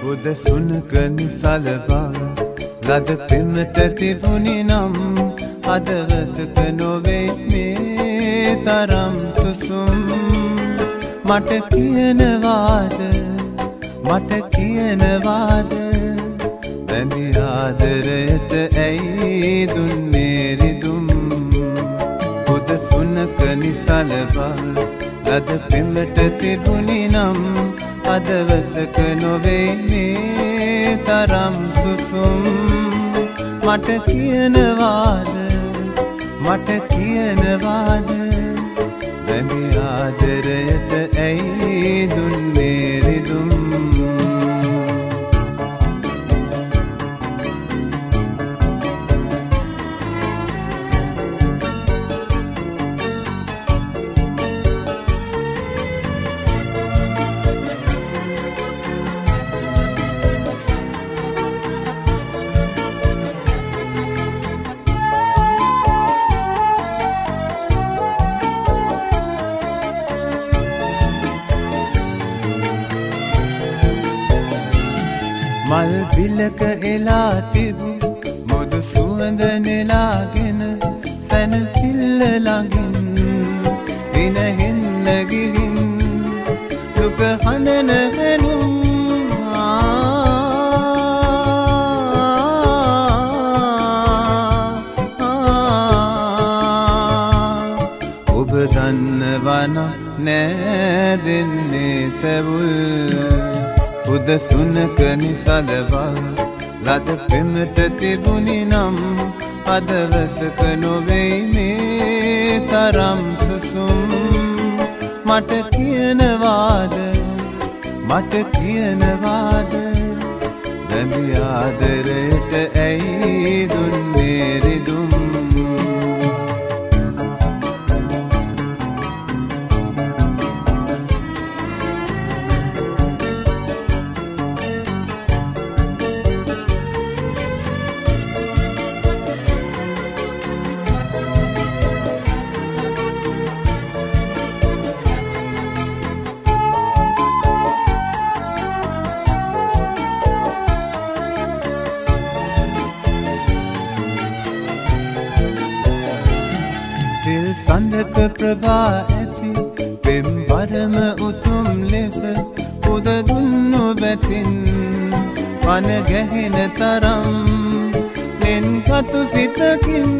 පුද සුනක නිසලබා ලද පෙමට තිබුණි නම් හදවතක නොවෙයි මේ තරම් සුසුම්. මට කියනවාද? මට කියනවාද? බැඳි ආදරයට ඇයි දුන්නේරිදුම් පුද සුනක නිසලබා ලද පෙමට තිබුණි නම් හදවතක නොවෙයි මේ තරම් සුසුම්. මට කියනවාද? මට කියනවාද? මල් පිලක එලා තිබු මුදු සුවඳ නෙලාගෙන සැනසිල්ල ළඟින් විනහෙන්න ගිහින් දුක හඬන හැනුම් ඔබ දන්නවනම් නෑ දෙන්නේ තැවුල්. පුද සුනක නිසලබා ලද පෙමට තිබුණි නම් අදවතක නොවෙයි මේ තරම් සුසුම්. මට කියනවාද? මට කියනවාද? බැඳි ආදරයට ඇයි දුන්නේරිදුම් සිල් සඳක ප්‍රභා ඇති පෙම්වරම උතුම් ලෙස පුද දුන්නු බැතින් පන ගැහෙන තරම් ලෙන්කතු සිතකින්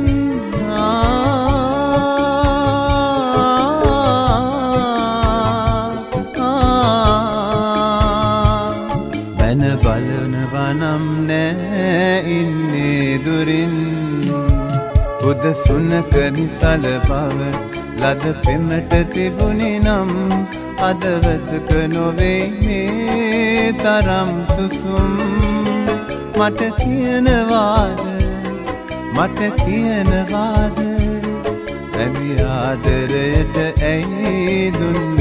බැන බලනවනම් නෑ ඉන්නේ දුරින් බුද සුනක නිසල බව ලද පෙමට තිබුණි නම් අදවතක නොවෙයි මේ තරම් සුසුම්. මට කියනවාද? මට කියනවාද? ඇවි ආදරයට ඇයි දුන්නේරිදුම්